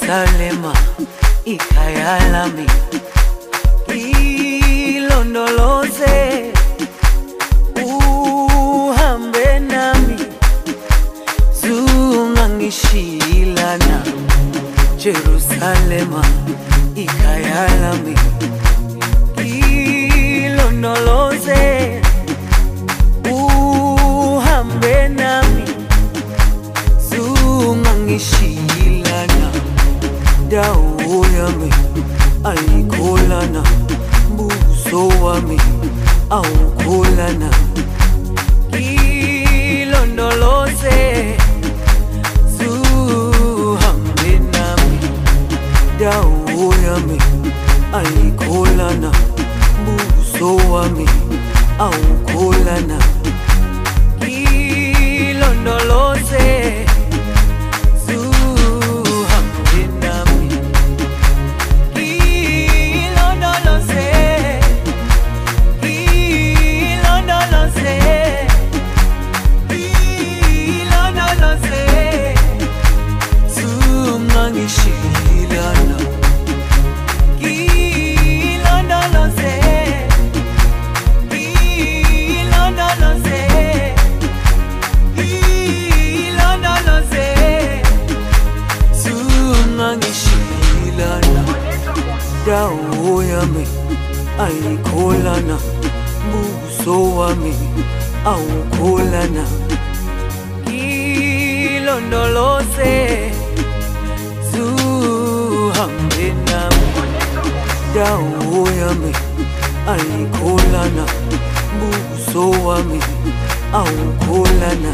Jerusalema ikhaya lami. Ilondoloze uhambe nami. Zungangishilana Jerusalema ikhaya dawo yami ayikholana buso wami awukholana. Ilondoloze zuhambe nami dawo yami ayikholana buso wami awukholana dawo yami ayikholana buso wami awukholana. Ilondoloze zuhambe nami. Dawo yami ayikholana buso wami awukholana